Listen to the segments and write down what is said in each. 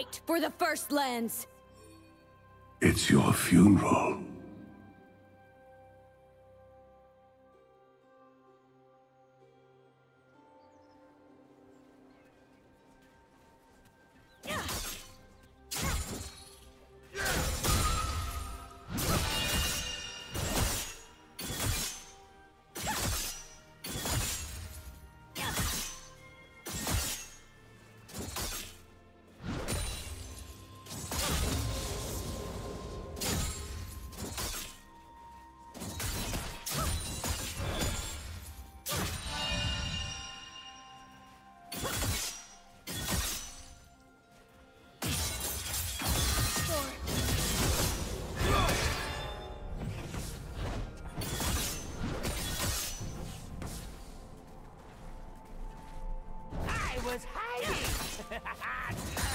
Fight for the First Lands! It's your funeral. Was hiding! Blue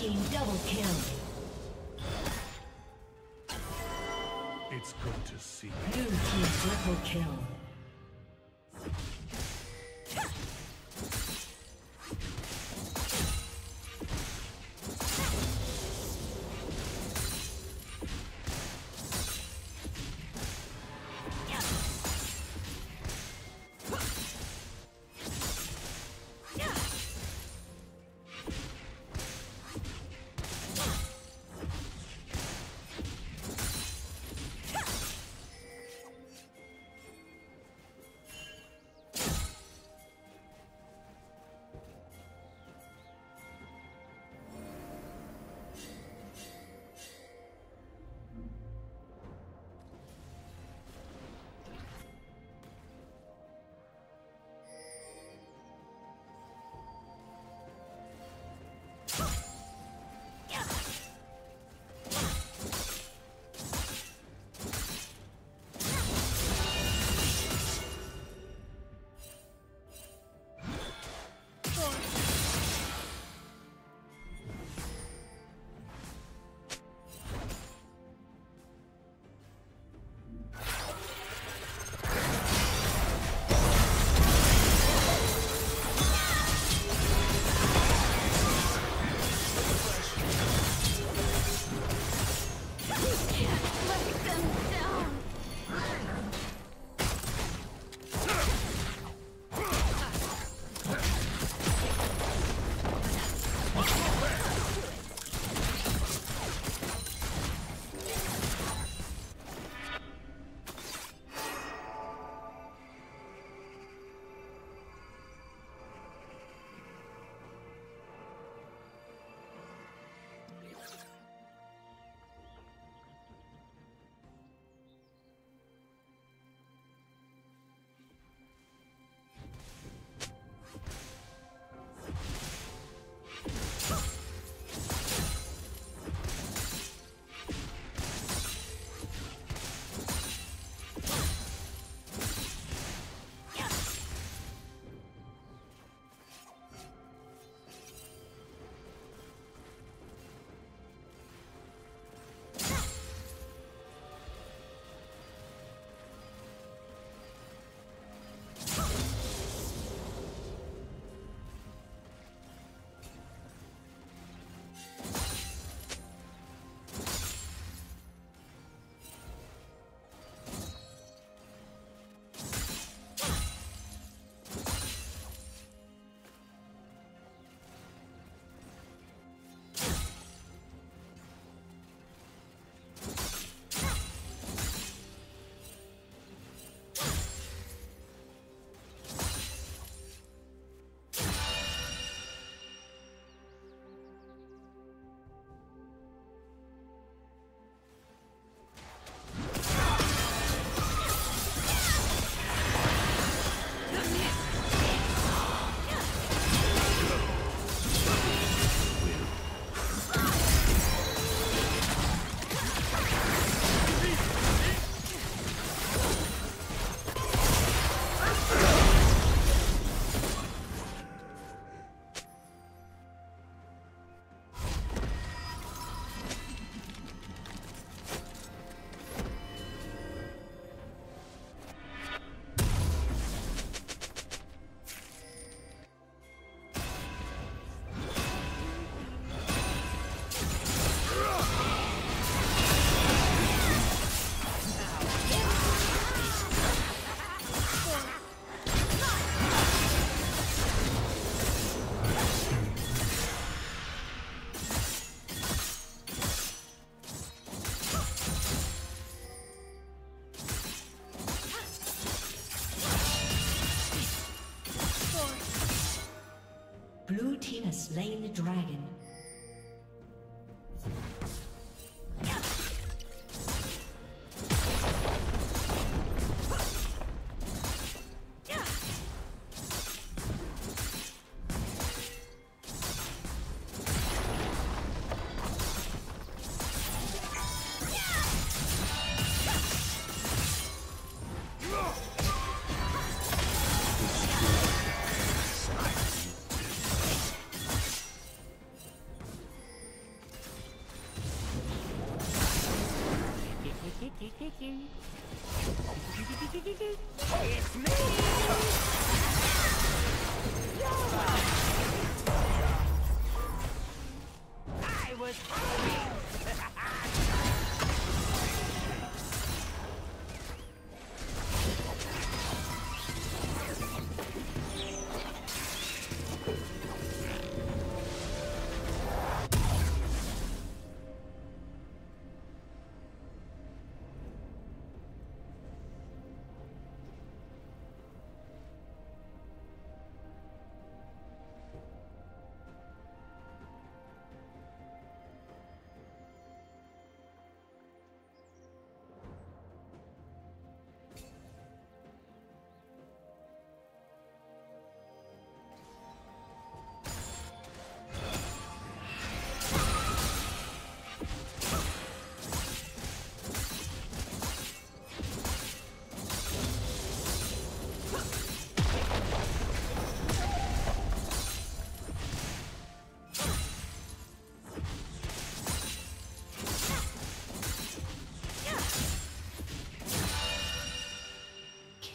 team double kill. It's good to see. Blue team triple kill. Slain the dragon.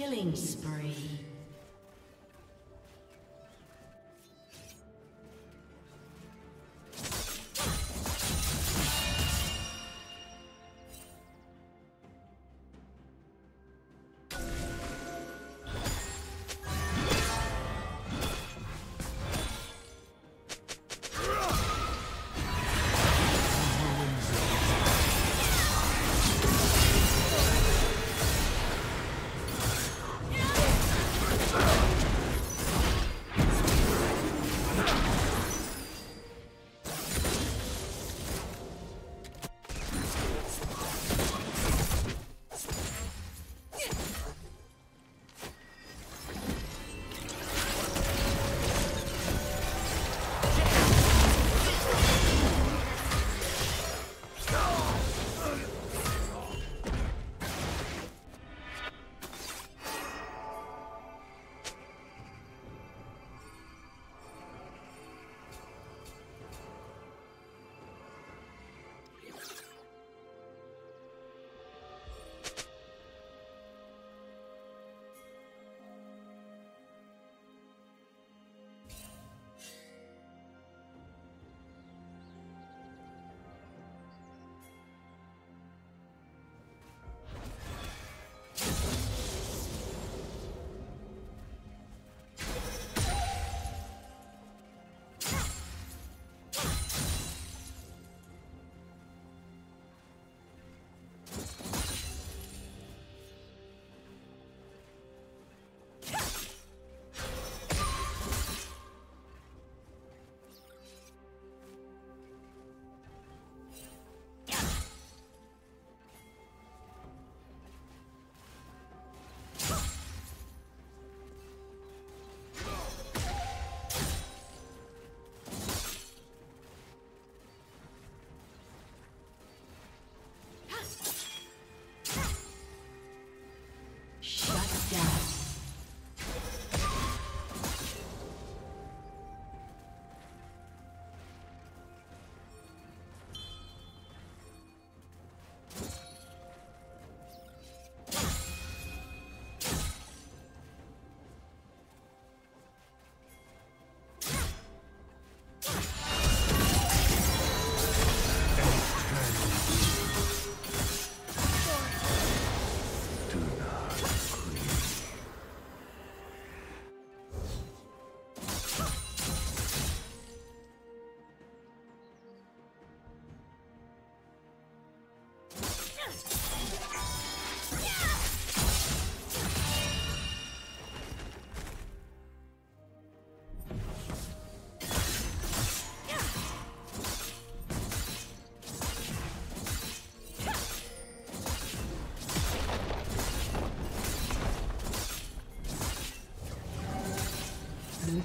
Killing spree.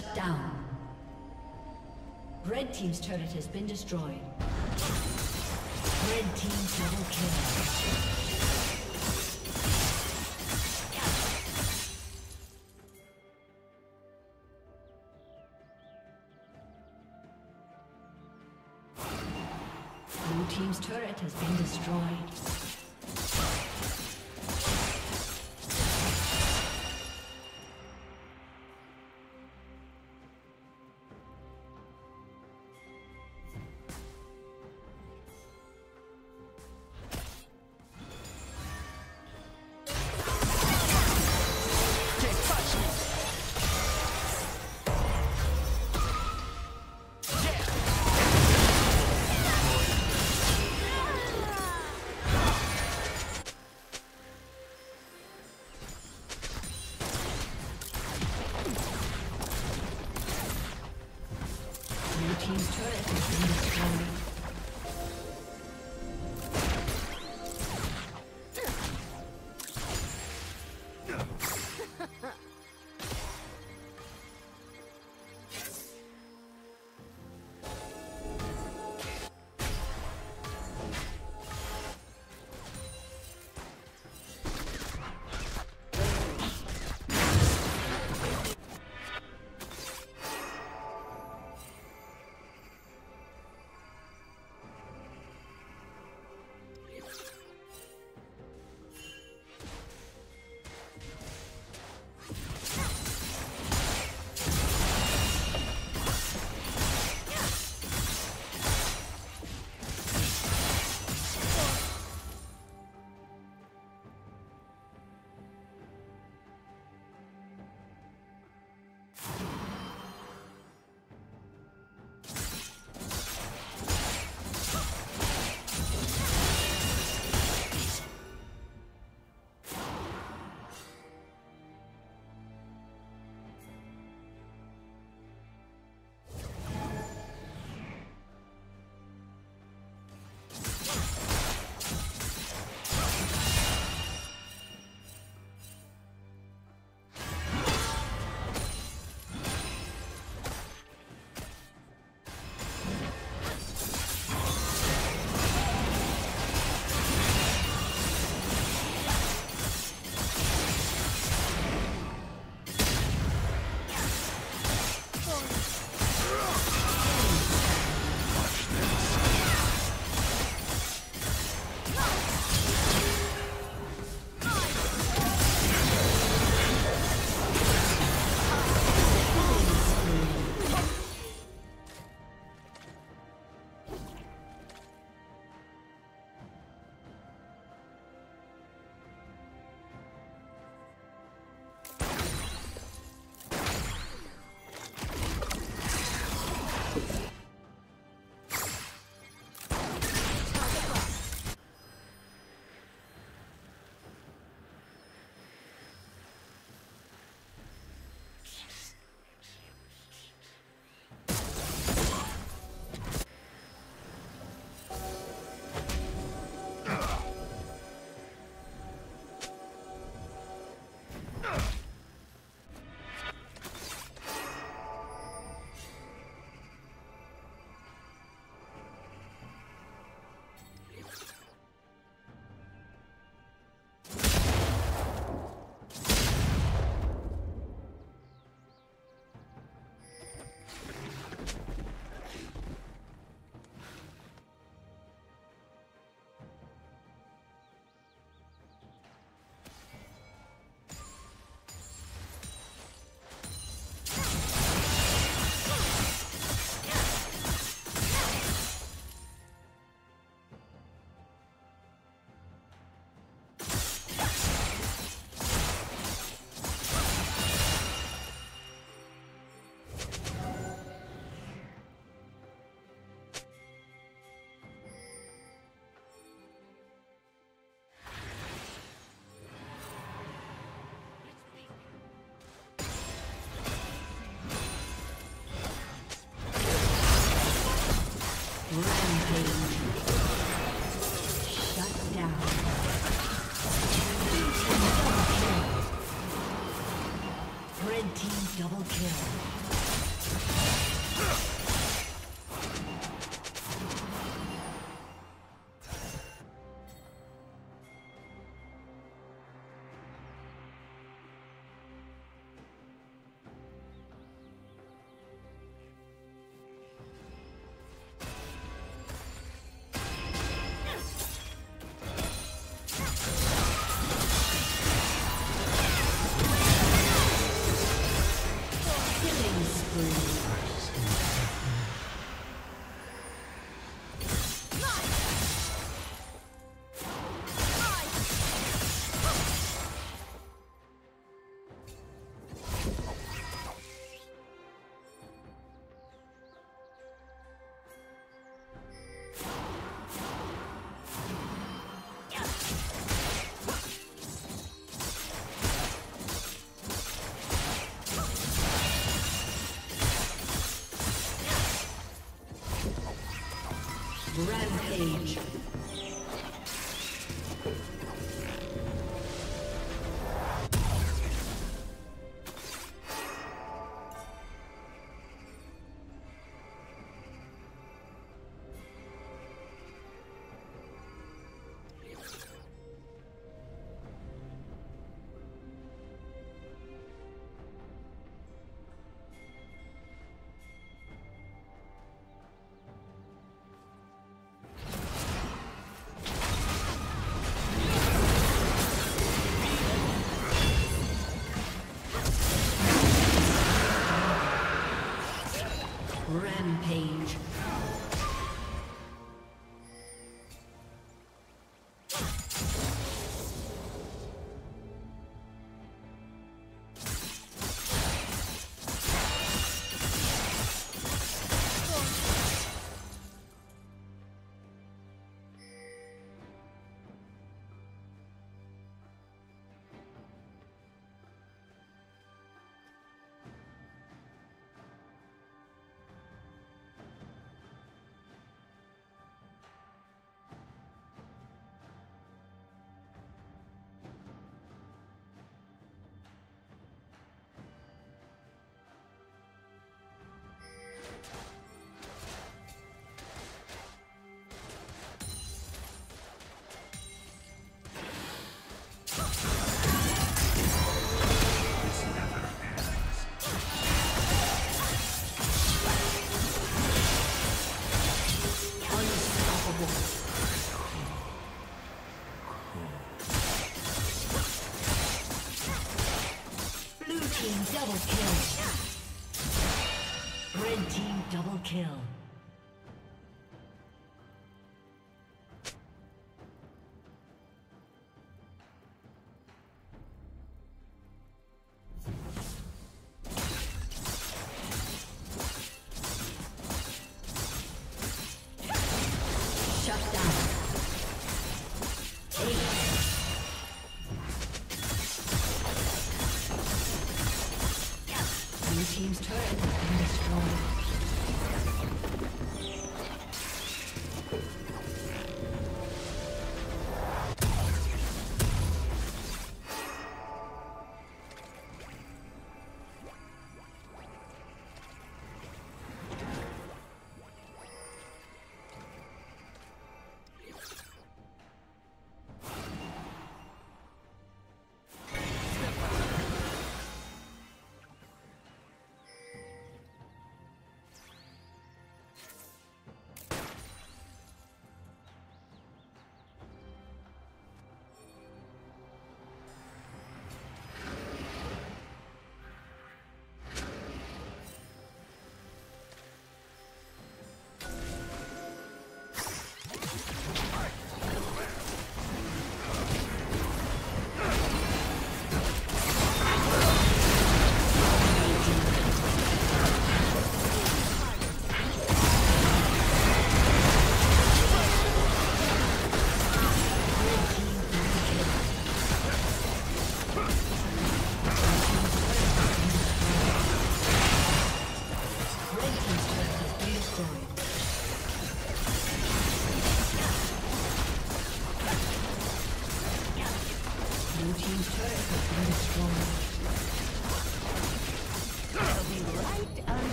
Shut down. Red Team's turret has been destroyed. Red Team double kill. Blue Team's turret has been destroyed. Rampage.